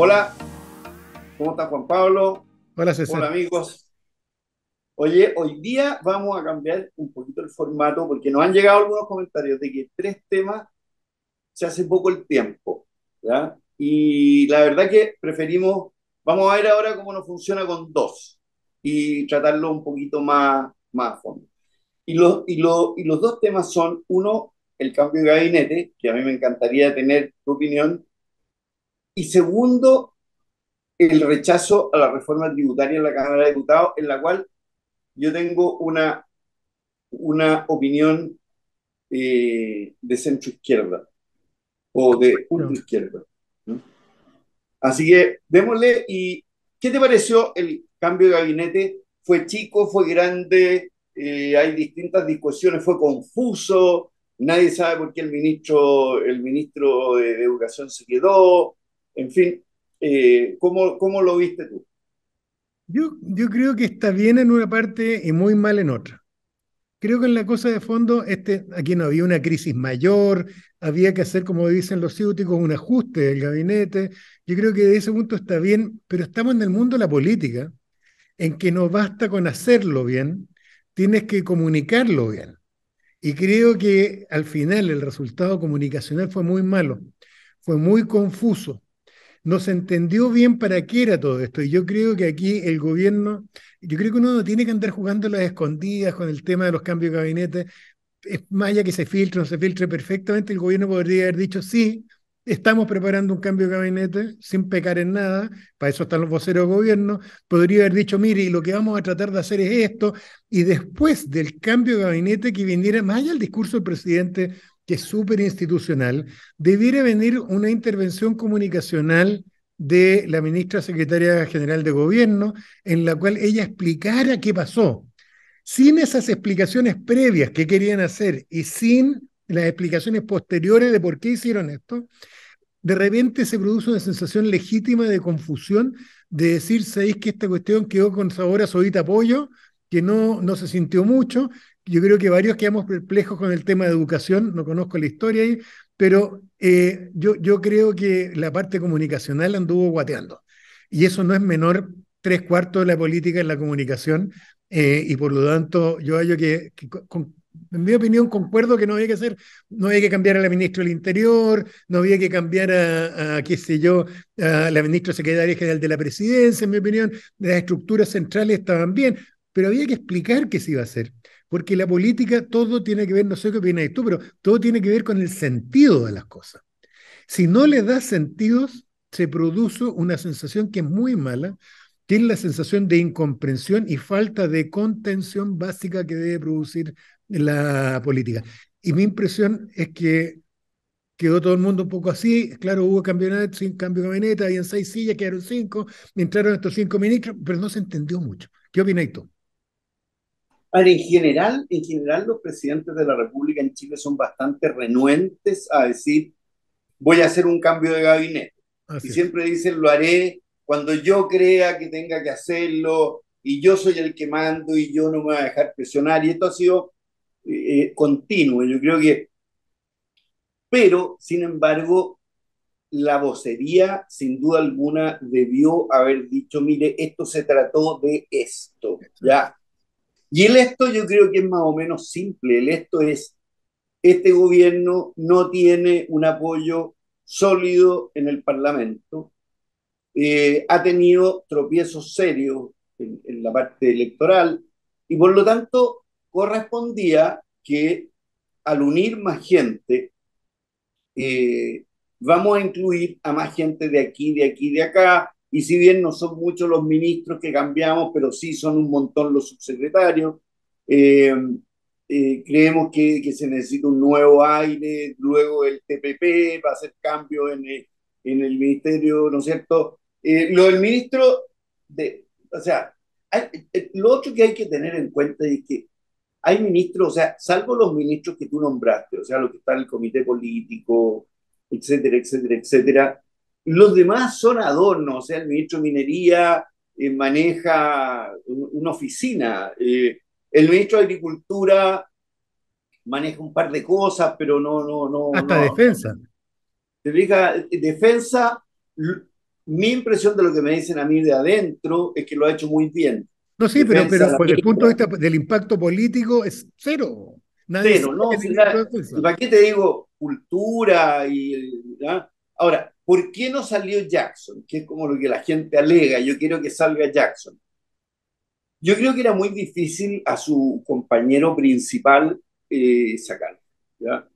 Hola, ¿cómo está Juan Pablo? Hola César. Hola amigos. Oye, hoy día vamos a cambiar un poquito el formato porque nos han llegado algunos comentarios de que tres temas se hace poco el tiempo, ¿ya? Y la verdad que preferimos, vamos a ver ahora cómo nos funciona con dos y tratarlo un poquito más, más a fondo. Y, los y, y los dos temas son, uno, el cambio de gabinete, que a mí me encantaría tener tu opinión, y segundo, el rechazo a la reforma tributaria en la Cámara de Diputados, en la cual yo tengo una, una opinión eh, de centro izquierda o de ultra izquierda. Así que démosle. ¿Y qué te pareció el cambio de gabinete? ¿Fue chico? ¿Fue grande? Eh, hay distintas discusiones. ¿Fue confuso? Nadie sabe por qué el ministro, el ministro de Educación se quedó. En fin, eh, ¿cómo, ¿cómo, lo viste tú? Yo, yo creo que está bien en una parte y muy mal en otra. Creo que en la cosa de fondo, este, aquí no había una crisis mayor, había que hacer, como dicen los ciúticos, un ajuste del gabinete. Yo creo que de ese punto está bien, pero estamos en el mundo de la política, en que no basta con hacerlo bien, tienes que comunicarlo bien. Y creo que al final el resultado comunicacional fue muy malo, fue muy confuso no se entendió bien para qué era todo esto. Y yo creo que aquí el gobierno, yo creo que uno no tiene que andar jugando las escondidas con el tema de los cambios de gabinete. Es más allá que se filtre o no se filtre perfectamente, el gobierno podría haber dicho sí. Estamos preparando un cambio de gabinete sin pecar en nada, para eso están los voceros de gobierno. Podría haber dicho, mire, lo que vamos a tratar de hacer es esto, y después del cambio de gabinete que viniera, más allá del discurso del presidente que es súper institucional, debiera venir una intervención comunicacional de la ministra secretaria general de gobierno, en la cual ella explicara qué pasó. Sin esas explicaciones previas que querían hacer y sin las explicaciones posteriores de por qué hicieron esto, de repente se produce una sensación legítima de confusión, de decir, sabéis que esta cuestión quedó con sabor a sodita pollo, que no, no se sintió mucho, yo creo que varios quedamos perplejos con el tema de educación, no conozco la historia ahí, pero eh, yo, yo creo que la parte comunicacional anduvo guateando. Y eso no es menor, tres cuartos de la política en la comunicación, eh, y por lo tanto yo hallo que, en mi opinión, concuerdo que no había que hacer, no había que cambiar a la ministra del Interior, no había que cambiar a, a, qué sé yo, a la ministra secretaria general de la presidencia, en mi opinión, las estructuras centrales estaban bien, pero había que explicar qué se iba a hacer porque la política todo tiene que ver, no sé qué opinas tú, pero todo tiene que ver con el sentido de las cosas. Si no le das sentidos, se produce una sensación que es muy mala, que es la sensación de incomprensión y falta de contención básica que debe producir la política. Y mi impresión es que quedó todo el mundo un poco así. Claro, hubo cambio de gabinete, habían seis sillas, quedaron cinco, entraron estos cinco ministros, pero no se entendió mucho. ¿Qué opinas tú? En general, en general los presidentes de la República en Chile son bastante renuentes a decir voy a hacer un cambio de gabinete. y siempre dicen lo haré cuando yo crea que tenga que hacerlo y yo soy el que mando y yo no me voy a dejar presionar. Y esto ha sido eh, eh, continuo. Yo creo que... Pero, sin embargo, la vocería, sin duda alguna, debió haber dicho, mire, esto se trató de esto, ¿ya? Y el esto yo creo que es más o menos simple. El esto es, este gobierno no tiene un apoyo sólido en el Parlamento, eh, ha tenido tropiezos serios en, la parte electoral. Y por lo tanto correspondía que al unir más gente, eh, vamos a incluir a más gente de aquí, de aquí, de acá, y si bien no son muchos los ministros que cambiamos, pero sí son un montón los subsecretarios, eh, eh, creemos que, se necesita un nuevo aire, luego el TPP va a hacer cambios en en el ministerio, ¿no es cierto? Eh, lo del ministro, de, o sea, lo otro que hay que tener en cuenta es que hay ministros, o sea, salvo los ministros que tú nombraste, o sea, los que están en el comité político, etcétera, etcétera, etcétera, los demás son adornos, o sea, el ministro de Minería eh, maneja una oficina, eh, el ministro de Agricultura maneja un par de cosas, pero no, no, no. Hasta defensa. Te diga, defensa, mi impresión de lo que me dicen a mí de adentro es que lo ha hecho muy bien. No, sí, pero, pero desde el punto de vista del impacto político es cero. cero, ¿no? ¿Para qué te digo cultura y... Ahora, ¿por qué no salió Jackson? Que es como lo que la gente alega, yo quiero que salga Jackson. Yo creo que era muy difícil a su compañero principal eh, sacarlo. ¿ya?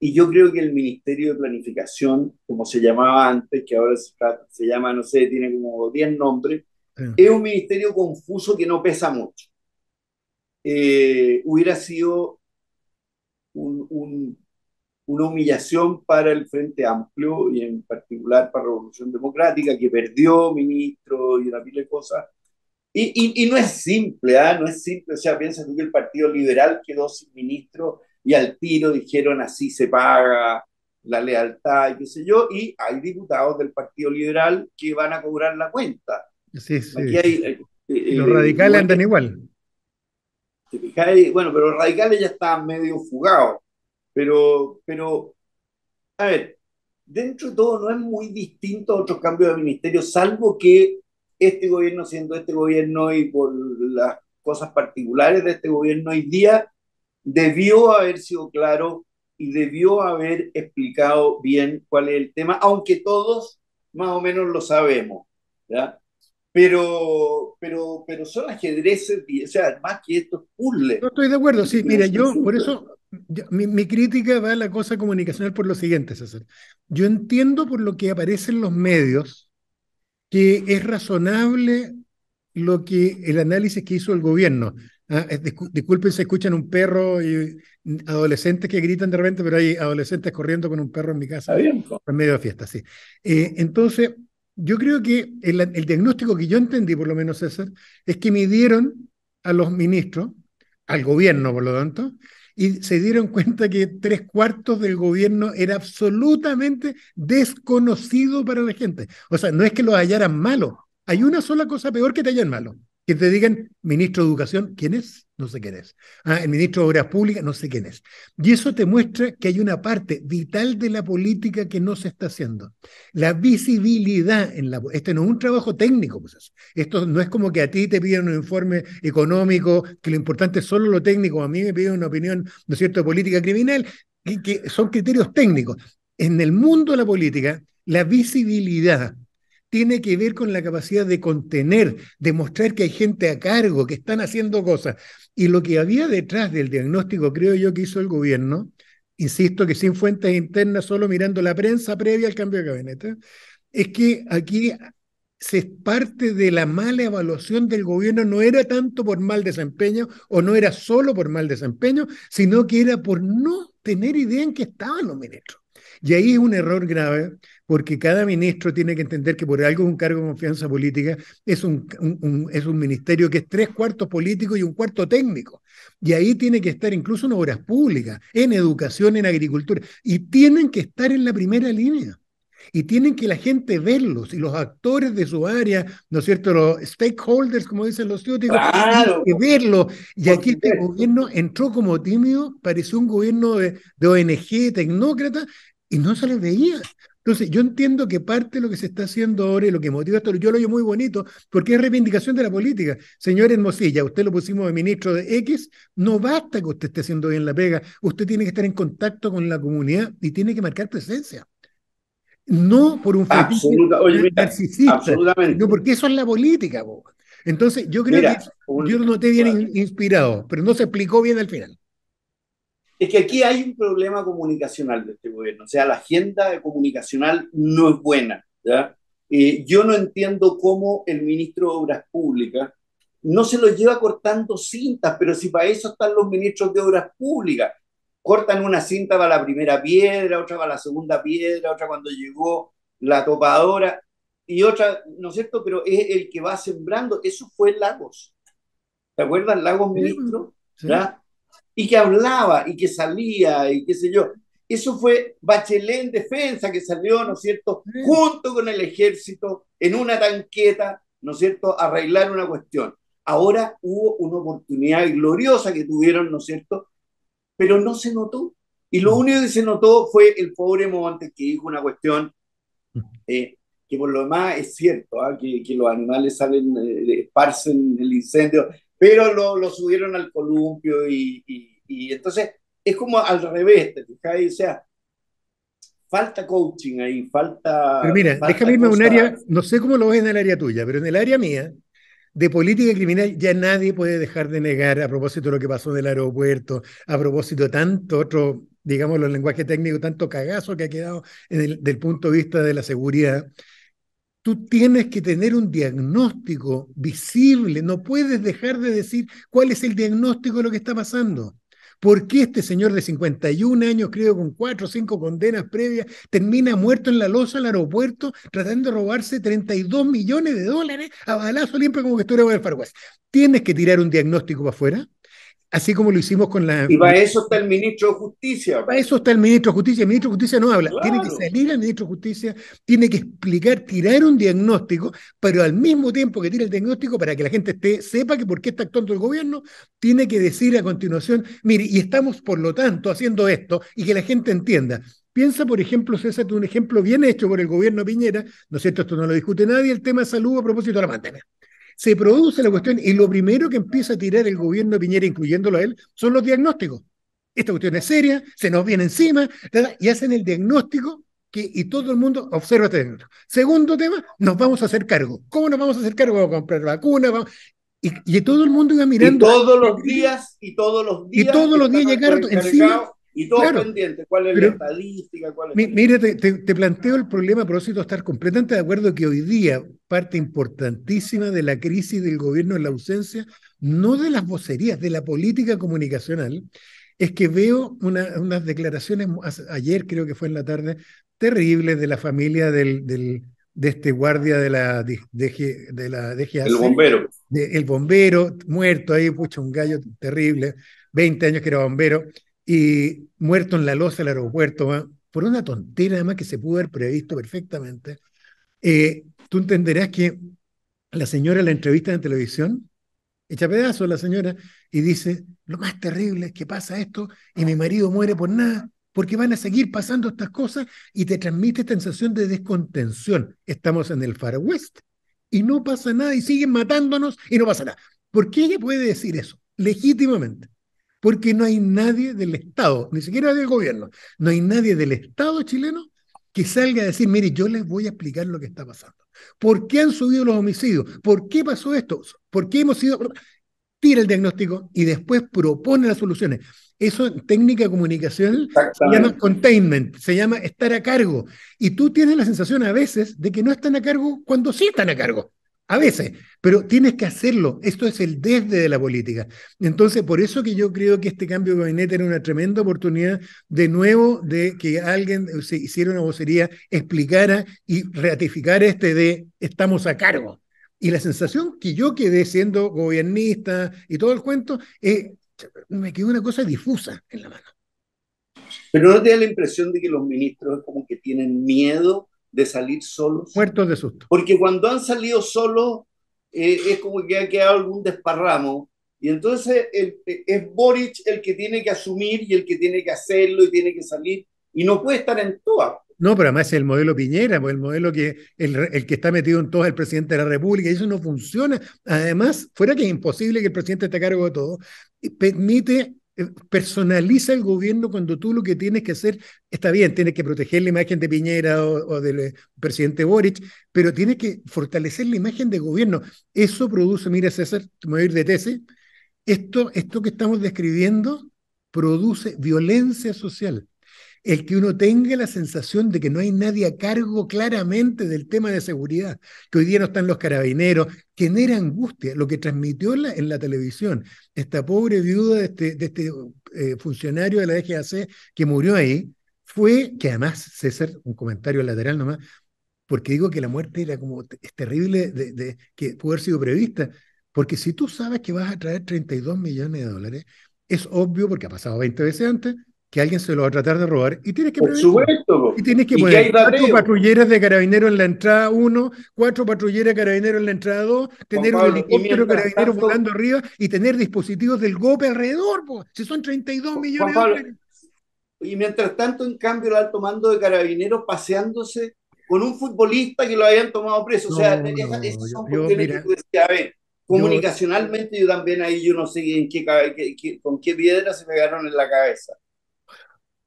Y yo creo que el Ministerio de Planificación, como se llamaba antes, que ahora se, llama, no sé, tiene como 10 nombres, es un ministerio confuso que no pesa mucho. Eh, hubiera sido una humillación para el Frente Amplio y en particular para Revolución Democrática, que perdió ministro y una pila de cosas. Y, y, no es simple, ¿ah? no es simple. O sea, piensa tú que el Partido Liberal quedó sin ministro y al tiro dijeron así se paga la lealtad y qué sé yo, y hay diputados del Partido Liberal que van a cobrar la cuenta. Sí, sí. Aquí hay, eh, eh, los radicales andan igual. Bueno, pero los radicales ya están medio fugados. Pero, pero, a ver, dentro de todo no es muy distinto a otros cambios de ministerio, salvo que este gobierno, siendo este gobierno y por las cosas particulares de este gobierno hoy día, debió haber sido claro y debió haber explicado bien cuál es el tema, aunque todos más o menos lo sabemos, ¿ya? Pero, pero, pero son ajedrezes, o sea, más que esto es No estoy de acuerdo, sí, mira, yo por eso, mi, mi, crítica va a la cosa comunicacional por lo siguiente, César. Yo entiendo por lo que aparece en los medios que es razonable lo que el análisis que hizo el gobierno. Ah, disculpen si escuchan un perro y adolescentes que gritan de repente, pero hay adolescentes corriendo con un perro en mi casa en medio de fiesta, sí. Eh, entonces, yo creo que el, el, diagnóstico que yo entendí, por lo menos César, es que midieron a los ministros, al gobierno, por lo tanto, y se dieron cuenta que tres cuartos del gobierno era absolutamente desconocido para la gente. O sea, no es que lo hallaran malo, hay una sola cosa peor que te hayan malo, que te digan, ministro de Educación, ¿quién es? No sé quién es. Ah, el ministro de Obras Públicas, no sé quién es. Y eso te muestra que hay una parte vital de la política que no se está haciendo. La visibilidad en la... Este no es un trabajo técnico, pues Esto no es como que a ti te piden un informe económico, que lo importante es solo lo técnico. A mí me piden una opinión, ¿no es cierto?, de política criminal, que, que son criterios técnicos. En el mundo de la política, la visibilidad tiene que ver con la capacidad de contener, de mostrar que hay gente a cargo, que están haciendo cosas. Y lo que había detrás del diagnóstico, creo yo, que hizo el gobierno, insisto que sin fuentes internas, solo mirando la prensa previa al cambio de gabinete, es que aquí se parte de la mala evaluación del gobierno, no era tanto por mal desempeño o no era solo por mal desempeño, sino que era por no tener idea en qué estaban los ministros. Y ahí es un error grave, porque cada ministro tiene que entender que por algo es un cargo de confianza política, es un, es un ministerio que es tres cuartos político y un cuarto técnico. Y ahí tiene que estar incluso en obras públicas, en educación, en agricultura, y tienen que estar en la primera línea. Y tienen que la gente verlos y los actores de su área, ¿no es cierto? Los stakeholders, como dicen los ciúticos, tienen que verlos. Y aquí este gobierno entró como tímido, pareció un gobierno de, de ONG, tecnócrata, y no se les veía. Entonces, yo entiendo que parte de lo que se está haciendo ahora y lo que motiva esto, yo lo veo muy bonito, porque es reivindicación de la política. Señor Hermosilla, usted lo pusimos de ministro de X, no basta que usted esté haciendo bien la pega, usted tiene que estar en contacto con la comunidad y tiene que marcar presencia. No por un Absoluta, narcisista, no porque eso es la política. Entonces, yo creo que yo lo noté bien inspirado, pero no se explicó bien al final es que aquí hay un problema comunicacional de este gobierno, o sea, la agenda comunicacional no es buena. ¿ya? Eh, yo no entiendo cómo el ministro de Obras Públicas no se lo lleva cortando cintas, pero si para eso están los ministros de Obras Públicas. Cortan una cinta para la primera piedra, otra para la segunda piedra, otra cuando llegó la topadora y otra, ¿no es cierto? Pero es el que va sembrando. Eso fue Lagos. ¿Te acuerdas, Lagos, ministro? ¿Ya? Y que hablaba y que salía y qué sé yo. Eso fue Bachelet en defensa que salió, ¿no es cierto?, junto con el ejército en una tanqueta, ¿no es cierto?, arreglar una cuestión. Ahora hubo una oportunidad gloriosa que tuvieron, ¿no es cierto?, pero no se notó. Y lo único que se notó fue el pobre Montes que dijo una cuestión eh, que por lo demás es cierto, ¿ah? que, que, los animales salen, eh, esparcen el incendio, pero lo, lo subieron al columpio y, y, entonces es como al revés, ¿te O sea, falta coaching ahí, falta... Pero mira, déjame irme a un área, no sé cómo lo ves en el área tuya, pero en el área mía, de política criminal ya nadie puede dejar de negar a propósito de lo que pasó en el aeropuerto, a propósito de tanto otro, digamos, los lenguajes técnicos, tanto cagazo que ha quedado en el, del punto de vista de la seguridad. Tú tienes que tener un diagnóstico visible, no puedes dejar de decir cuál es el diagnóstico de lo que está pasando. ¿Por qué este señor de 51 años, creo, con cuatro o cinco condenas previas, termina muerto en la losa del aeropuerto tratando de robarse 32 millones de dólares a balazo limpio como que estuviera en el Far West? Tienes que tirar un diagnóstico para afuera así como lo hicimos con la... Y para eso está el ministro de Justicia. Para eso está el ministro de Justicia. El ministro de Justicia no habla. Tiene que salir el ministro de Justicia, tiene que explicar, tirar un diagnóstico, pero al mismo tiempo que tira el diagnóstico, para que la gente esté, sepa que por qué está actuando el gobierno, tiene que decir a continuación, mire, y estamos por lo tanto haciendo esto, y que la gente entienda. Piensa, por ejemplo, César, un ejemplo bien hecho por el gobierno Piñera, ¿no es cierto? Esto no lo discute nadie, el tema de salud a propósito de la pandemia se produce la cuestión y lo primero que empieza a tirar el gobierno de Piñera, incluyéndolo a él, son los diagnósticos. Esta cuestión es seria, se nos viene encima, y hacen el diagnóstico que, y todo el mundo observa este diagnóstico. Segundo tema, nos vamos a hacer cargo. ¿Cómo nos vamos a hacer cargo? Vamos a comprar vacunas, y, y, todo el mundo iba mirando. Y todos los días, y todos los días. Y todos los días llegaron encima y todo pendiente, ¿cuál es la estadística? Cuál es mire, te, planteo el problema, a propósito de estar completamente de acuerdo que hoy día parte importantísima de la crisis del gobierno en la ausencia, no de las vocerías, de la política comunicacional, es que veo unas declaraciones, ayer creo que fue en la tarde, terribles de la familia del, del de este guardia de la, de, de la DGAC. El bombero. el bombero, muerto ahí, pucha, un gallo terrible, 20 años que era bombero y muerto en la loza del aeropuerto, por una tontera además que se pudo haber previsto perfectamente. Eh, tú entenderás que la señora la entrevista en televisión, echa pedazo a la señora y dice, lo más terrible es que pasa esto y mi marido muere por nada, porque van a seguir pasando estas cosas y te transmite esta sensación de descontención. Estamos en el Far West y no pasa nada y siguen matándonos y no pasa nada. ¿Por qué ella puede decir eso? Legítimamente porque no hay nadie del Estado, ni siquiera del gobierno, no hay nadie del Estado chileno que salga a decir, mire, yo les voy a explicar lo que está pasando. ¿Por qué han subido los homicidios? ¿Por qué pasó esto? ¿Por qué hemos sido... Tira el diagnóstico y después propone las soluciones. Eso en técnica comunicacional se llama containment, se llama estar a cargo. Y tú tienes la sensación a veces de que no están a cargo cuando sí están a cargo. A veces, pero tienes que hacerlo. Esto es el desde de la política. Entonces, por eso que yo creo que este cambio de gabinete era una tremenda oportunidad de nuevo de que alguien se hiciera una vocería, explicara y ratificara este de estamos a cargo. Y la sensación que yo quedé siendo gobernista y todo el cuento, eh, me quedó una cosa difusa en la mano. Pero no te da la impresión de que los ministros como que tienen miedo de salir solos. Muertos de susto. Porque cuando han salido solos eh, es como que ha quedado algún desparramo. Y entonces es Boric el que tiene que asumir y el que tiene que hacerlo y tiene que salir. Y no puede estar en todas. No, pero además es el modelo Piñera, pues el modelo que el, el, que está metido en todo es el presidente de la República, y eso no funciona. Además, fuera que es imposible que el presidente esté a cargo de todo, permite eh, personaliza el gobierno cuando tú lo que tienes que hacer, está bien, tienes que proteger la imagen de Piñera o, del eh, presidente Boric, pero tienes que fortalecer la imagen de gobierno. Eso produce, mira César, me voy a ir de tesis, esto, esto que estamos describiendo produce violencia social el que uno tenga la sensación de que no hay nadie a cargo claramente del tema de seguridad, que hoy día no están los carabineros, genera angustia. Lo que transmitió en la, en televisión esta pobre viuda de este, este eh, funcionario de la DGAC que murió ahí, fue que además, César, un comentario lateral nomás, porque digo que la muerte era como, es terrible de, de, que pudo haber sido prevista, porque si tú sabes que vas a traer 32 millones de dólares, es obvio, porque ha pasado 20 veces antes, que alguien se lo va a tratar de robar y tienes que Por supuesto. Y tienes que poner cuatro patrulleras de carabineros en la entrada 1, cuatro patrulleras de carabineros en la entrada 2, tener un helicóptero de carabineros volando arriba y tener dispositivos del GOPE alrededor, si son 32 millones de dólares. Y mientras tanto, en cambio, el alto mando de carabineros paseándose con un futbolista que lo habían tomado preso. o sea, esas, son cuestiones que tú decías, a ver, comunicacionalmente yo, también ahí yo no sé en qué, con qué piedra se pegaron en la cabeza.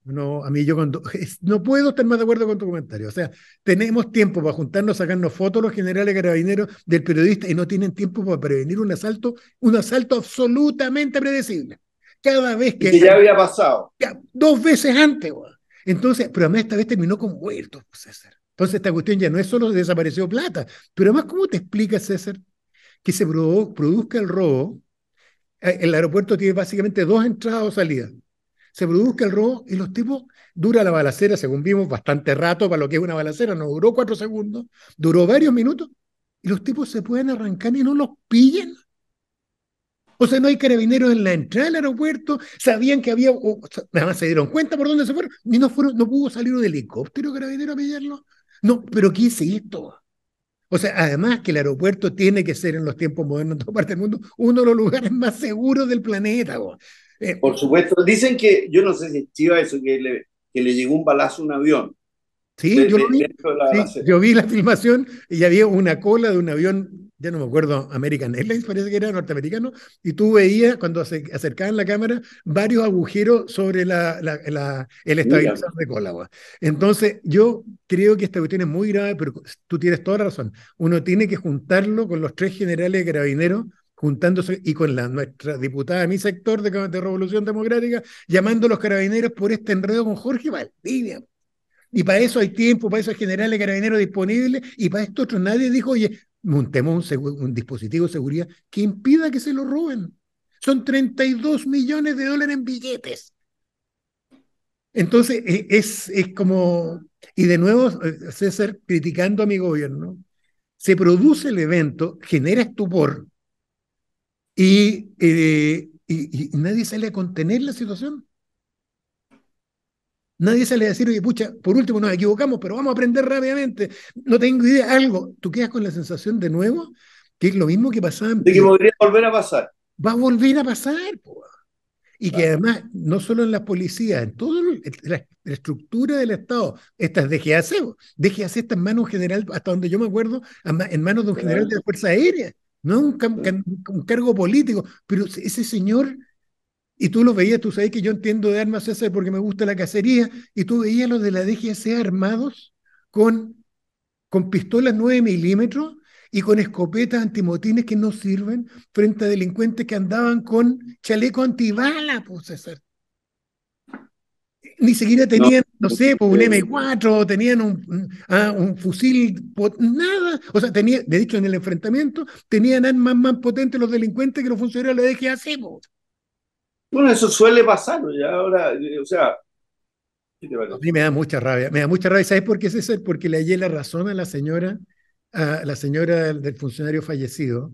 No, a mí yo cuando, no puedo estar más de acuerdo con tu comentario. O sea, tenemos tiempo para juntarnos, sacarnos fotos los generales carabineros del periodista y no tienen tiempo para prevenir un asalto, un asalto absolutamente predecible. Cada vez que... que ya había pasado. dos veces antes, Entonces, pero además esta vez terminó con muertos, pues, César. Entonces esta cuestión ya no es solo desapareció plata, pero además, ¿cómo te explica, César, que se produzca el robo? Eh, el aeropuerto tiene básicamente dos entradas o salidas se produzca el robo y los tipos, dura la balacera, según vimos, bastante rato para lo que es una balacera, no duró cuatro segundos, duró varios minutos, y los tipos se pueden arrancar y no los pillan. O sea, no hay carabineros en la entrada del aeropuerto, sabían que había, nada más se dieron cuenta por dónde se fueron, y no, fueron, no pudo salir un helicóptero carabinero a pillarlo. No, pero ¿qué es esto? O sea, además que el aeropuerto tiene que ser en los tiempos modernos en toda parte del mundo uno de los lugares más seguros del planeta. Eh, Por supuesto, dicen que, yo no sé si chiva eso, que le, que le llegó un balazo a un avión. Sí, yo, vi, yo vi la filmación y había una cola de un avión, ya no me acuerdo, American Airlines parece que era norteamericano, y tú veías cuando se acercaban la cámara varios agujeros sobre la, la, el estabilizador de cola. Entonces, yo creo que esta cuestión es muy grave, pero tú tienes toda la razón. Uno tiene que juntarlo con los tres generales de carabineros juntándose y con la nuestra diputada de mi sector de, Revolución Democrática, llamando a los carabineros por este enredo con Jorge Valdivia. Y para eso hay tiempo, para eso hay generales carabineros disponibles, y para esto otro nadie dijo, oye, montemos un, un, dispositivo de seguridad que impida que se lo roben. Son 32 millones de dólares en billetes. Entonces, e, es, es como, y de nuevo, eh, César, criticando a mi gobierno, se produce el evento, genera estupor, eh, y, y, nadie sale a contener la situación. Nadie sale a decir, oye, pucha, por último nos equivocamos, pero vamos a aprender rápidamente. No tengo idea, algo. Tú quedas con la sensación de nuevo que es lo mismo que pasaba. De que podría volver a pasar. Va a volver a pasar, Y que además, no solo en las policías, en toda la, estructura del Estado, esta es DGAC, DGAC está en manos general, hasta donde yo me acuerdo, en manos de un general de la Fuerza Aérea no un, un, cargo político, pero ese señor, y tú lo veías, tú sabes que yo entiendo de armas esas porque me gusta la cacería, y tú veías los de la DGC armados con, con pistolas 9 milímetros y con escopetas antimotines que no sirven frente a delincuentes que andaban con chaleco antibala, pues César ni siquiera tenían, no, sé, pues, un M4, tenían un, ah, un, fusil, nada. O sea, tenía, de hecho, en el enfrentamiento tenían armas más potentes los delincuentes que los funcionarios de la DGAC. Bueno, eso suele pasar, ya ahora, eh, o sea. A mí me da mucha rabia, me da mucha rabia. ¿Sabes por qué es eso? Porque le hallé la razón a la señora, a la señora del funcionario fallecido,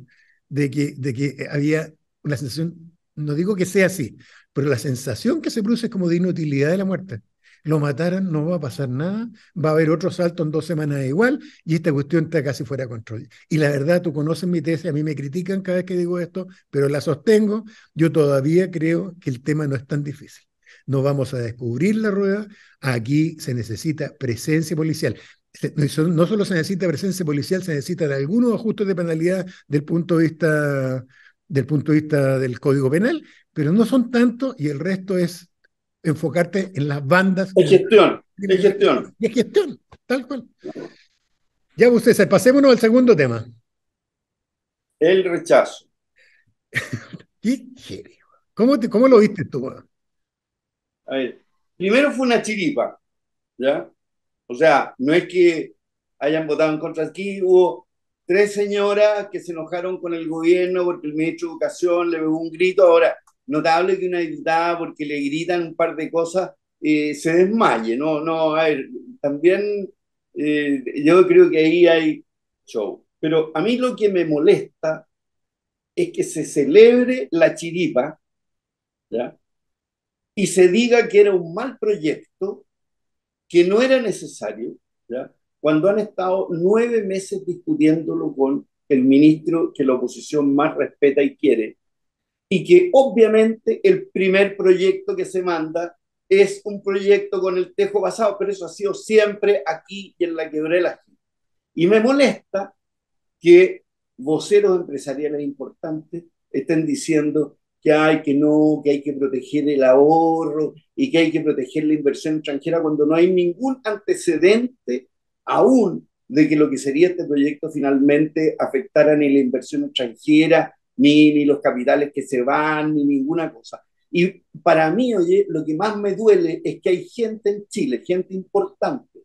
de que, de que había una sensación, no digo que sea así, pero la sensación que se produce es como de inutilidad de la muerte. Lo mataran, no va a pasar nada, va a haber otro salto en dos semanas igual, y esta cuestión está casi fuera de control. Y la verdad, tú conoces mi tesis, a mí me critican cada vez que digo esto, pero la sostengo, yo todavía creo que el tema no es tan difícil. No vamos a descubrir la rueda, aquí se necesita presencia policial. No solo se necesita presencia policial, se necesitan algunos ajustes de penalidad del punto de vista del punto de vista del Código Penal, pero no son tantos y el resto es enfocarte en las bandas. Es gestión, es gestión. Es gestión, tal cual. Ya ustedes, pasémonos al segundo tema. El rechazo. ¿Qué ¿Cómo, ¿Cómo lo viste tú? A ver, primero fue una chiripa, ¿ya? O sea, no es que hayan votado en contra aquí, hubo tres señoras que se enojaron con el gobierno porque el ministro de Educación le pegó un grito. Ahora, notable que una diputada, porque le gritan un par de cosas, eh, se desmaye. No, no, a ver, también eh, yo creo que ahí hay show. Pero a mí lo que me molesta es que se celebre la chiripa, ¿ya? Y se diga que era un mal proyecto, que no era necesario, ¿ya? Cuando han estado nueve meses discutiéndolo con el ministro que la oposición más respeta y quiere, y que obviamente el primer proyecto que se manda es un proyecto con el tejo basado, pero eso ha sido siempre aquí y en la quebrela. Y me molesta que voceros empresariales importantes estén diciendo que hay que no, que hay que proteger el ahorro y que hay que proteger la inversión extranjera cuando no hay ningún antecedente aún de que lo que sería este proyecto finalmente afectara ni la inversión extranjera, ni, ni los capitales que se van, ni ninguna cosa. Y para mí, oye, lo que más me duele es que hay gente en Chile, gente importante,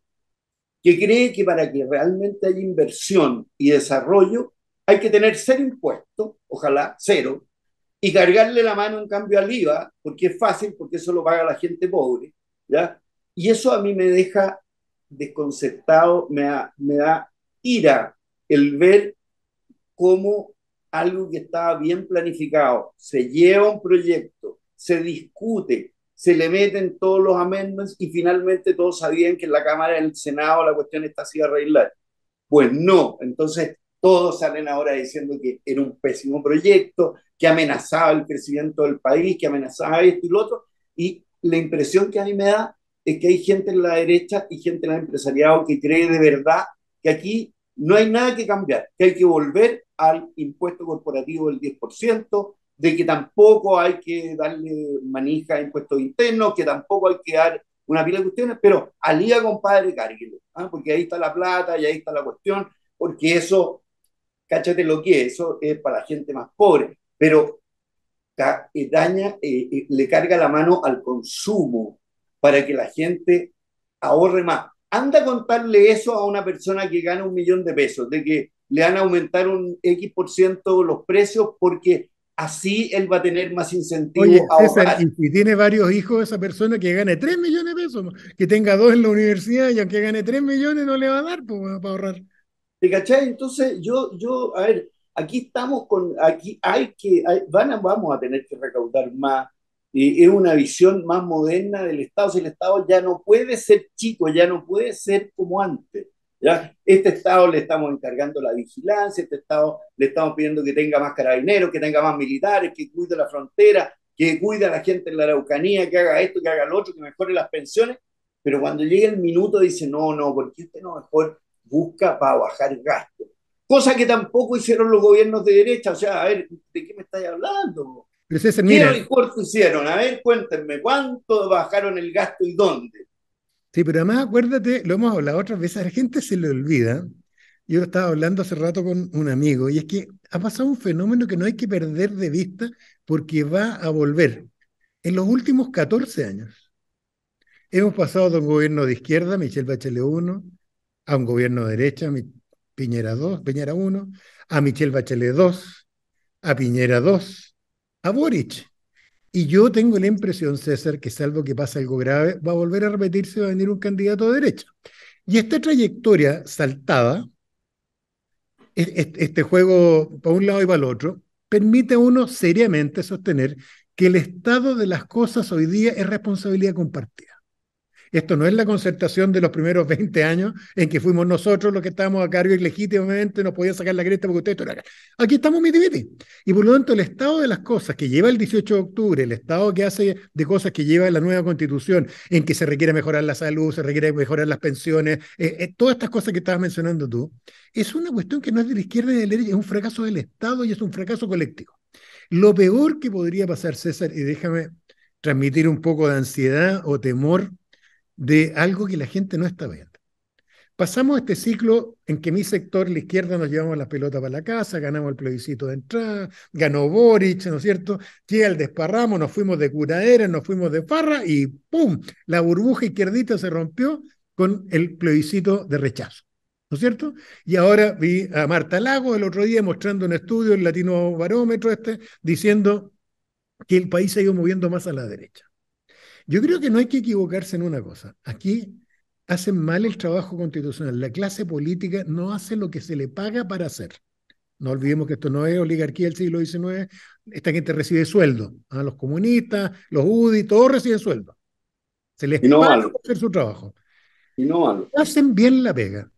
que cree que para que realmente haya inversión y desarrollo hay que tener cero impuestos, ojalá cero, y cargarle la mano en cambio al IVA, porque es fácil, porque eso lo paga la gente pobre, ¿ya? Y eso a mí me deja desconcertado, me da, me da ira el ver cómo algo que estaba bien planificado se lleva un proyecto se discute, se le meten todos los amendments y finalmente todos sabían que en la Cámara del Senado la cuestión está así arreglar. Pues no, entonces todos salen ahora diciendo que era un pésimo proyecto, que amenazaba el crecimiento del país, que amenazaba esto y lo otro. Y la impresión que a mí me da es que hay gente en la derecha y gente en el empresariado que cree de verdad que aquí no hay nada que cambiar, que hay que volver al impuesto corporativo del 10%, de que tampoco hay que darle manija a impuestos internos, que tampoco hay que dar una pila de cuestiones, pero alía, compadre, cárguelo, ¿ah? porque ahí está la plata y ahí está la cuestión, porque eso, cáchate lo que es, eso es para la gente más pobre, pero eh, daña, eh, eh, le carga la mano al consumo para que la gente ahorre más. Anda a contarle eso a una persona que gana un millón de pesos, de que le van a aumentar un X por ciento los precios porque así él va a tener más incentivo a Y si tiene varios hijos, esa persona que gane 3 millones de pesos, que tenga dos en la universidad y aunque gane 3 millones no le va a dar pues, para ahorrar. ¿Te cachai? Entonces, yo, yo, a ver, aquí estamos con, aquí hay que, van a, vamos a tener que recaudar más. Y es una visión más moderna del Estado. Si el Estado ya no puede ser chico, ya no puede ser como antes. Este Estado le estamos encargando la vigilancia, este Estado le estamos pidiendo que tenga más carabineros, que tenga más militares, que cuide la frontera, que cuide a la gente en la Araucanía, que haga esto, que haga lo otro, que mejore las pensiones, pero cuando llega el minuto dice, no, no, porque este no mejor busca para bajar gastos. Cosa que tampoco hicieron los gobiernos de derecha, o sea, a ver, ¿de qué me estáis hablando? César, mira, ¿Qué hicieron? A ver, cuéntenme, ¿cuánto bajaron el gasto y dónde? Sí, pero además acuérdate, lo hemos hablado otras veces, a la gente se le olvida. Yo estaba hablando hace rato con un amigo, y es que ha pasado un fenómeno que no hay que perder de vista porque va a volver. En los últimos 14 años, hemos pasado de un gobierno de izquierda, Michelle Bachelet 1, a un gobierno de derecha, Piñera 2, Piñera 1, a Michelle Bachelet 2, a Piñera 2, a. Y yo tengo la impresión, César, que salvo que pase algo grave, va a volver a repetirse, va a venir un candidato de derecha. Y esta trayectoria saltada, este juego para un lado y para el otro, permite a uno seriamente sostener que el estado de las cosas hoy día es responsabilidad compartida. Esto no es la concertación de los primeros 20 años en que fuimos nosotros los que estábamos a cargo y legítimamente nos podía sacar la cresta porque ustedes eran. Aquí estamos miti Y por lo tanto, el estado de las cosas que lleva el 18 de octubre, el estado que hace de cosas que lleva la nueva constitución, en que se requiere mejorar la salud, se requiere mejorar las pensiones, eh, eh, todas estas cosas que estabas mencionando tú, es una cuestión que no es de la izquierda ni de la derecha, es un fracaso del Estado y es un fracaso colectivo. Lo peor que podría pasar, César, y déjame transmitir un poco de ansiedad o temor de algo que la gente no está viendo. Pasamos este ciclo en que mi sector, la izquierda, nos llevamos las pelotas para la casa, ganamos el plebiscito de entrada, ganó Boric, ¿no es cierto? Llega el desparramo, nos fuimos de curadera, nos fuimos de farra y ¡pum! La burbuja izquierdita se rompió con el plebiscito de rechazo, ¿no es cierto? Y ahora vi a Marta Lago el otro día mostrando un estudio, el Latino Barómetro este, diciendo que el país se ha ido moviendo más a la derecha. Yo creo que no hay que equivocarse en una cosa. Aquí hacen mal el trabajo constitucional. La clase política no hace lo que se le paga para hacer. No olvidemos que esto no es oligarquía del siglo XIX. Esta gente recibe sueldo. ¿ah? Los comunistas, los UDI, todos reciben sueldo. Se les paga para hacer su trabajo. Y no Hacen bien la pega.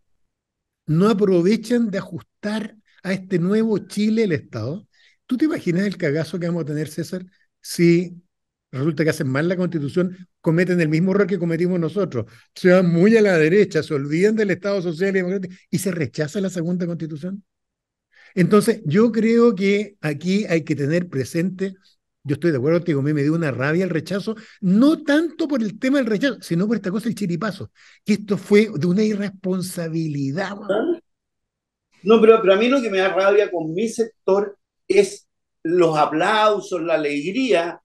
No aprovechan de ajustar a este nuevo Chile el Estado. ¿Tú te imaginas el cagazo que vamos a tener, César, si resulta que hacen mal la constitución, cometen el mismo error que cometimos nosotros. Se van muy a la derecha, se olvidan del Estado social y democrático y se rechaza la segunda constitución. Entonces, yo creo que aquí hay que tener presente, yo estoy de acuerdo contigo, a mí me dio una rabia el rechazo, no tanto por el tema del rechazo, sino por esta cosa del chiripazo, que esto fue de una irresponsabilidad. No, pero, pero a mí lo que me da rabia con mi sector es los aplausos, la alegría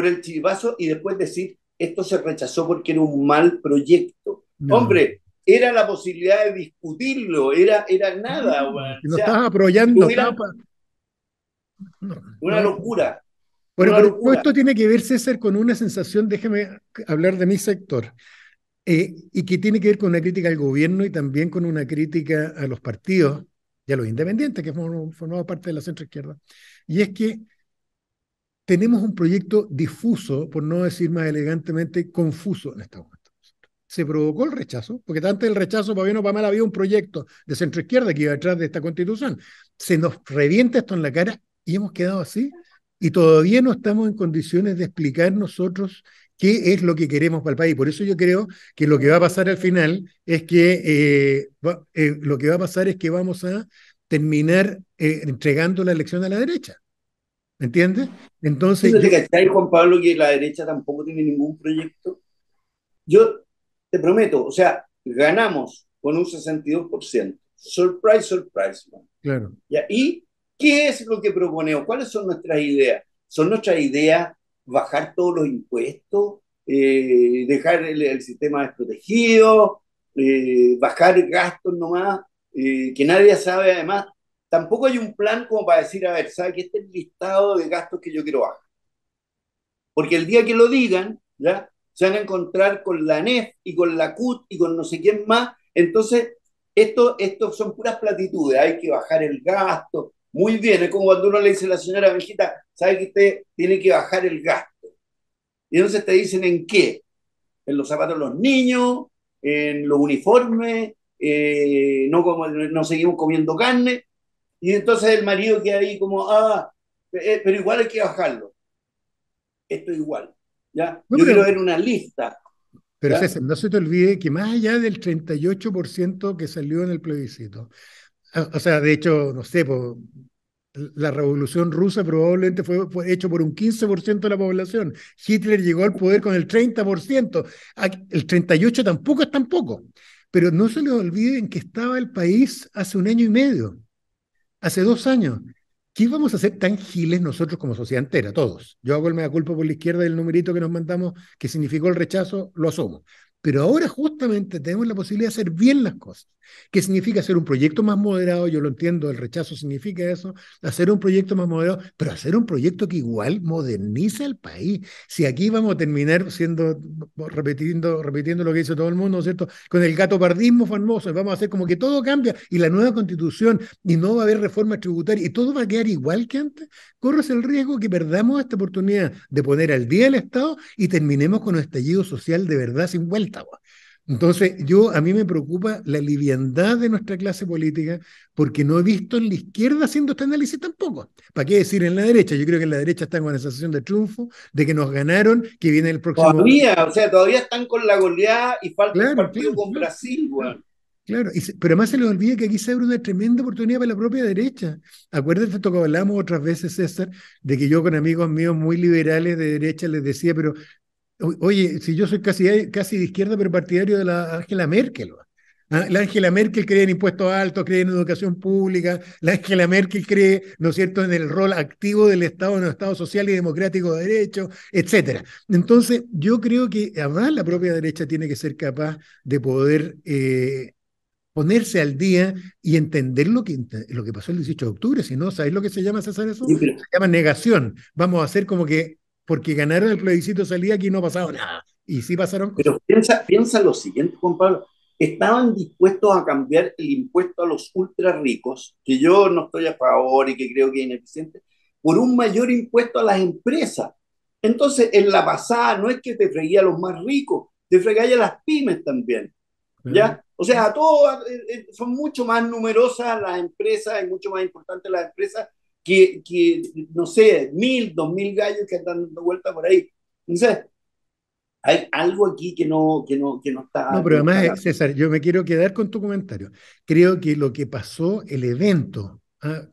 por el chiripazo y después decir esto se rechazó porque era un mal proyecto. Hombre, era la posibilidad de discutirlo, era, era nada. No, estaba apoyando. una locura. Bueno, pero esto tiene que ver, César, con una sensación, déjeme hablar de mi sector, eh, y que tiene que ver con una crítica al gobierno y también con una crítica a los partidos y a los independientes, que formaban parte de la centro izquierda. Y es que tenemos un proyecto difuso, por no decir más elegantemente, confuso en este momento. Se provocó el rechazo, porque antes del rechazo, para bien o para mal, había un proyecto de centro izquierda que iba detrás de esta constitución. Se nos revienta esto en la cara y hemos quedado así. Y todavía no estamos en condiciones de explicar nosotros qué es lo que queremos para el país. Por eso yo creo que lo que va a pasar al final es que eh, eh, lo que va a pasar es que vamos a terminar eh, entregando la elección a la derecha. ¿Me entiendes? Entonces. ¿No te Juan Pablo, que la derecha tampoco tiene ningún proyecto? Yo te prometo, o sea, ganamos con un 62%. Surprise, surprise. Claro. ¿Y qué es lo que proponemos? ¿Cuáles son nuestras ideas? ¿Son nuestras ideas bajar todos los impuestos, eh, dejar el, sistema desprotegido, eh, bajar gastos nomás, eh, que nadie sabe además tampoco hay un plan como para decir, a ver, ¿sabe que este es el listado de gastos que yo quiero bajar? Porque el día que lo digan, ¿ya? Se van a encontrar con la NEF y con la CUT y con no sé quién más. Entonces, esto, esto son puras platitudes. Hay que bajar el gasto. Muy bien, es como cuando uno le dice a la señora Vejita, ¿sabe que usted tiene que bajar el gasto? Y entonces te dicen en qué. En los zapatos de los niños, en los uniformes, eh, no, como, no seguimos comiendo carne. Y entonces el marido queda ahí como, ah, eh, pero igual hay que bajarlo. Esto es igual. ¿ya? Yo quiero ver una lista. Pero César, no se te olvide que más allá del 38% que salió en el plebiscito, o sea, de hecho, no sé, la revolución rusa probablemente fue, fue, hecho por un 15% de la población. Hitler llegó al poder con el 30%. El 38% tampoco es tan poco. Pero no se les olviden que estaba el país hace un año y medio hace dos años. ¿Qué vamos a hacer tan giles nosotros como sociedad entera, todos? Yo hago el mea culpa por la izquierda del numerito que nos mandamos, que significó el rechazo, lo asumo. Pero ahora justamente tenemos la posibilidad de hacer bien las cosas. ¿Qué significa hacer un proyecto más moderado? Yo lo entiendo, el rechazo significa eso, hacer un proyecto más moderado, pero hacer un proyecto que igual modernice al país. Si aquí vamos a terminar siendo, repitiendo, repitiendo lo que dice todo el mundo, ¿cierto? Con el gato pardismo famoso, vamos a hacer como que todo cambia y la nueva constitución y no va a haber reforma tributaria y todo va a quedar igual que antes, corres el riesgo que perdamos esta oportunidad de poner al día el Estado y terminemos con un estallido social de verdad sin vuelta. Entonces, yo a mí me preocupa la liviandad de nuestra clase política porque no he visto en la izquierda haciendo este análisis tampoco. ¿Para qué decir en la derecha? Yo creo que en la derecha están con la sensación de triunfo, de que nos ganaron, que viene el próximo. Todavía, o sea, todavía están con la goleada y falta el partido con Brasil, Claro, pero además se les olvida que aquí se abre una tremenda oportunidad para la propia derecha. Acuérdense que hablamos otras veces, César, de que yo con amigos míos muy liberales de derecha les decía, pero Oye, si yo soy casi, casi de izquierda, pero partidario de la Angela Merkel. ¿ah? La Angela Merkel cree en impuestos altos, cree en educación pública, la Angela Merkel cree, ¿no es cierto?, en el rol activo del Estado en el Estado social y democrático de derecho, etcétera. Entonces, yo creo que además la propia derecha tiene que ser capaz de poder eh, ponerse al día y entender lo que, lo que pasó el 18 de octubre. Si no, ¿sabéis lo que se llama, César, eso? Se llama negación. Vamos a hacer como que porque ganaron el plebiscito salía aquí no ha pasado nada. Y sí pasaron cosas. Pero piensa, piensa lo siguiente, Juan Pablo. Estaban dispuestos a cambiar el impuesto a los ultra ricos, que yo no estoy a favor y que creo que es ineficiente, por un mayor impuesto a las empresas. Entonces, en la pasada no es que te freguía a los más ricos, te freguía a las pymes también. ¿Ya? O sea, todos eh, eh, son mucho más numerosas las empresas y mucho más importantes las empresas que, que, no sé, mil, dos mil gallos que están dando vuelta por ahí. Entonces, hay algo aquí que no, que no, que no está. No, pero además, César, yo me quiero quedar con tu comentario. Creo que lo que pasó, el evento ¿ah?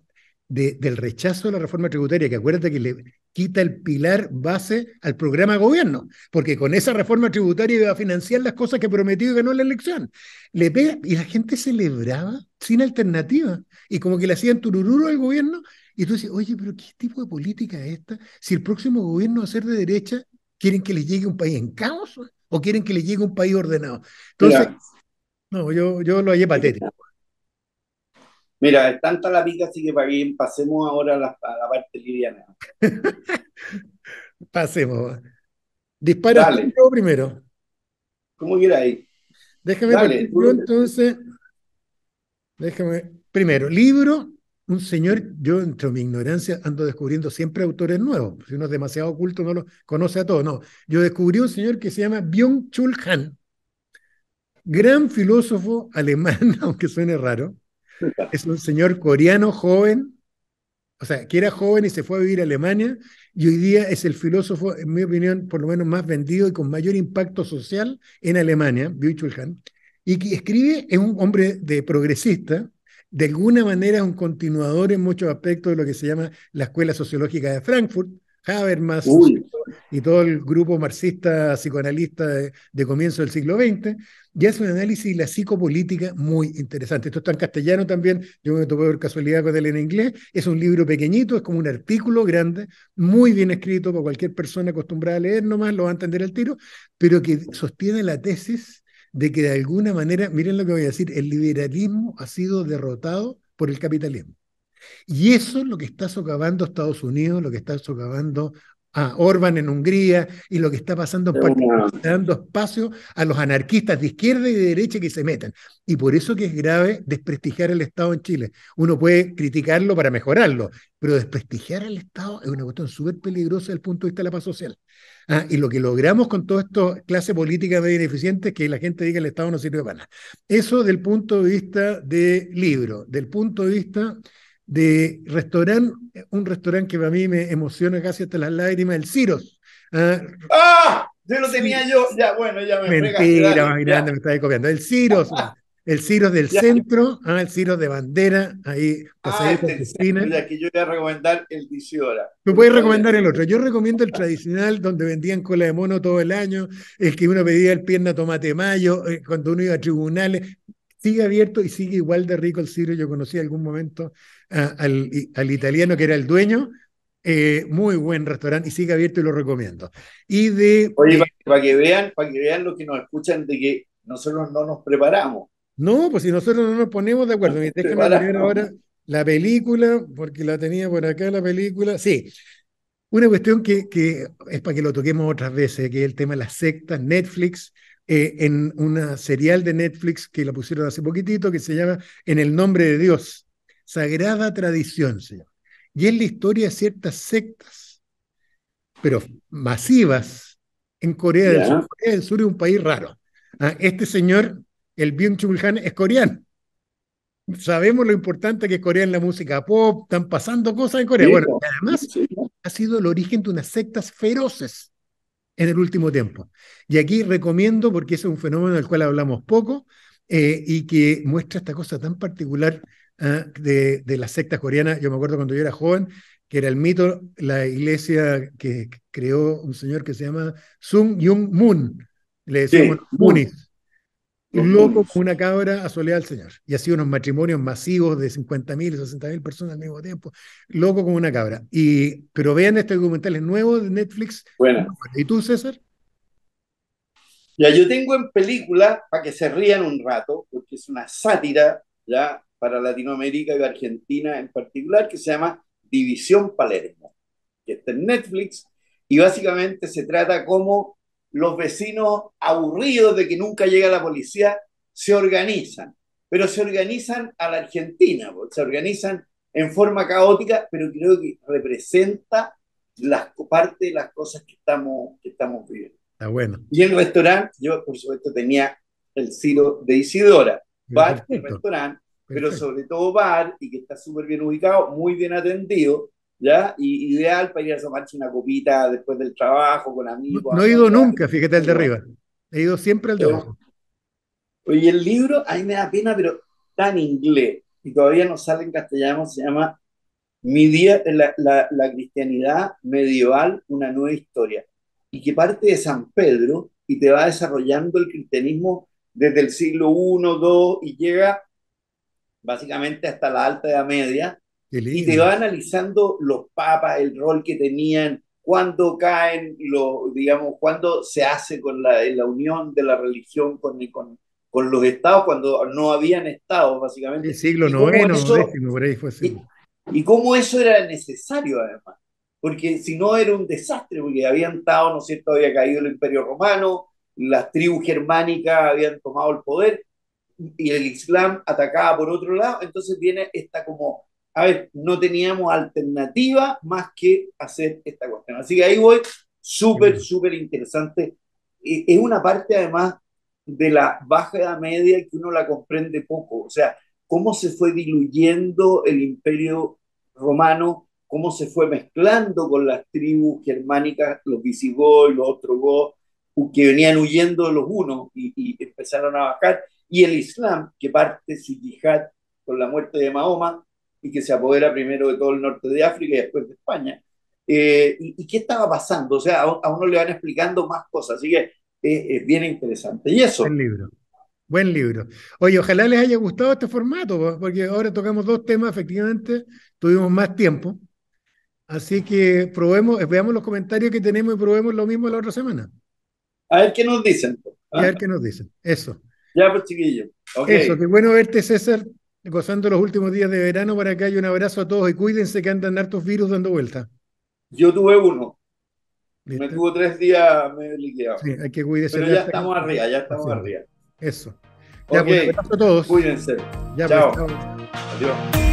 del rechazo de la reforma tributaria, que acuérdate que le quita el pilar base al programa de gobierno, porque con esa reforma tributaria iba a financiar las cosas que prometió y ganó la elección. Le pega, y la gente celebraba sin alternativa, y como que le hacían turururo al gobierno, y tú dices, oye, pero ¿qué tipo de política es esta? Si el próximo gobierno va a ser de derecha, ¿quieren que les llegue un país en caos o quieren que les llegue un país ordenado? Entonces, no, yo, yo lo hallé patético. Mira, es tanta la pica, así que para bien, pasemos ahora a la, parte liviana. pasemos. Dispara tú primero. ¿Cómo ahí? Déjame Dale, entonces. Déjame. Primero, libro un señor, yo entre mi ignorancia ando descubriendo siempre autores nuevos. Si uno es demasiado oculto no lo conoce a todos. No, yo descubrí un señor que se llama Byung-Chul Han, gran filósofo alemán, aunque suene raro. Es un señor coreano joven, o sea, que era joven y se fue a vivir a Alemania, y hoy día es el filósofo, en mi opinión, por lo menos más vendido y con mayor impacto social en Alemania, Byung-Chul Han, y que escribe, es un hombre de progresista, de alguna manera es un continuador en muchos aspectos de lo que se llama la Escuela Sociológica de Frankfurt, Habermas y todo el grupo marxista psicoanalista de, comienzo del siglo XX, y hace un análisis de la psicopolítica muy interesante. Esto está en castellano también, yo me topé por casualidad con él en inglés, es un libro pequeñito, es como un artículo grande, muy bien escrito para cualquier persona acostumbrada a leer nomás, lo va a entender el tiro, pero que sostiene la tesis de que de alguna manera, miren lo que voy a decir, el liberalismo ha sido derrotado por el capitalismo. Y eso es lo que está socavando Estados Unidos, lo que está socavando a Orban en Hungría y lo que está pasando en particular, dando espacio a los anarquistas de izquierda y de derecha que se metan. Y por eso que es grave desprestigiar el Estado en Chile. Uno puede criticarlo para mejorarlo, pero desprestigiar al Estado es una cuestión súper peligrosa desde el punto de vista de la paz social. Ah, y lo que logramos con toda esta clase política medio ineficiente es que la gente diga que el Estado no sirve para nada. Eso del punto de vista de libro, del punto de vista de restaurante, un restaurante que para mí me emociona casi hasta las lágrimas, el Ciros. ¿ah? ¡Ah! Yo lo tenía yo, ya bueno, ya me Mentira, más grande, me estaba copiando. El Ciros, el Ciros del centro, ah, el Ciros de bandera, ahí ah, este, que yo voy a recomendar el Disiora. Tú puedes recomendar el otro. Yo recomiendo el tradicional, donde vendían cola de mono todo el año, el que uno pedía el pierna tomate mayo, eh, cuando uno iba a tribunales. Sigue abierto y sigue igual de rico el Ciros. Yo conocí algún momento al, al, italiano que era el dueño. Eh, muy buen restaurante y sigue abierto y lo recomiendo. Y de. Oye, para, que vean, para que vean lo que nos escuchan de que nosotros no nos preparamos. No, pues si nosotros no nos ponemos de acuerdo, déjame poner ahora la película, porque la tenía por acá la película. Sí, una cuestión que, que es para que lo toquemos otras veces, que es el tema de las sectas, Netflix, eh, en una serial de Netflix que la pusieron hace poquitito, que se llama En el nombre de Dios, Sagrada Tradición se llama. Y es la historia de ciertas sectas, pero masivas, en Corea del Sur. Corea del Sur es un país raro. Ah, este señor el Byung-Chul Han es coreano. Sabemos lo importante que es Corea en la música pop, están pasando cosas en Corea. bueno, además ha sido el origen de unas sectas feroces en el último tiempo. Y aquí recomiendo, porque es un fenómeno del cual hablamos poco eh, y que muestra esta cosa tan particular ah, de, de las sectas coreanas. Yo me acuerdo cuando yo era joven, que era el mito, la iglesia que creó un señor que se llama Sung Yung Moon. Le decíamos sí, loco como una cabra asoleada al Señor. Y ha sido unos matrimonios masivos de 50.000 y 60.000 personas al mismo tiempo. Loco como una cabra. Y, pero vean este documental nuevo de Netflix. Bueno. ¿Y tú, César? Ya, yo tengo en película, para que se rían un rato, porque es una sátira, ya, para Latinoamérica y Argentina en particular, que se llama División Palermo, que está en Netflix, y básicamente se trata como los vecinos aburridos de que nunca llega la policía se organizan, pero se organizan a la Argentina, se organizan en forma caótica, pero creo que representa las, parte de las cosas que estamos, que estamos viviendo. Está bueno. Y el restaurante, yo por supuesto tenía el Ciro de Isidora, bar y restaurante, pero sobre todo bar y que está súper bien ubicado, muy bien atendido, ¿ya? Y ideal para ir a tomarse una copita después del trabajo con amigos. No, he ido nunca, fíjate el de arriba. He ido siempre al de abajo. Oye, el libro, a mí me da pena, pero está en inglés y todavía no sale en castellano, se llama Mi día, la, la, la cristianidad medieval, una nueva historia. Y que parte de San Pedro y te va desarrollando el cristianismo desde el siglo I, II y llega básicamente hasta la Alta Edad Media y te va analizando los papas, el rol que tenían, cuándo caen, lo, digamos, cuándo se hace con la, la unión de la religión con, con, con los estados, cuando no habían estados, básicamente. El siglo IX, décimo, por ahí fue así. Y, y, cómo eso era necesario, además, porque si no era un desastre, porque habían estado, ¿no es cierto?, había caído el imperio romano, las tribus germánicas habían tomado el poder, y el Islam atacaba por otro lado, entonces viene esta como a ver, no teníamos alternativa más que hacer esta cuestión. Así que ahí voy, súper, súper interesante. Es una parte además de la baja edad media que uno la comprende poco. O sea, cómo se fue diluyendo el imperio romano, cómo se fue mezclando con las tribus germánicas, los visigodos y los ostrogodos, que venían huyendo de los unos y, y empezaron a bajar, y el Islam, que parte su yihad con la muerte de Mahoma, y que se apodera primero de todo el norte de África y después de España. Eh, y, qué estaba pasando? O sea, a, uno le van explicando más cosas, así que es bien interesante. Y eso. Buen libro. Buen libro. Oye, ojalá les haya gustado este formato, porque ahora tocamos dos temas, efectivamente, tuvimos más tiempo. Así que probemos, veamos los comentarios que tenemos y probemos lo mismo la otra semana. A ver qué nos dicen. A ver qué nos dicen. Eso. Ya, pues, chiquillo. Eso, qué bueno verte, César gozando los últimos días de verano para acá y un abrazo a todos y cuídense que andan hartos virus dando vuelta. Yo tuve uno. Me tuvo tres días medio liquidado. Sí, hay que cuidarse. Pero ya estamos arriba, ya estamos arriba. Eso. Ya, pues, un abrazo a todos. Cuídense. Ya, pues, chao. Adiós.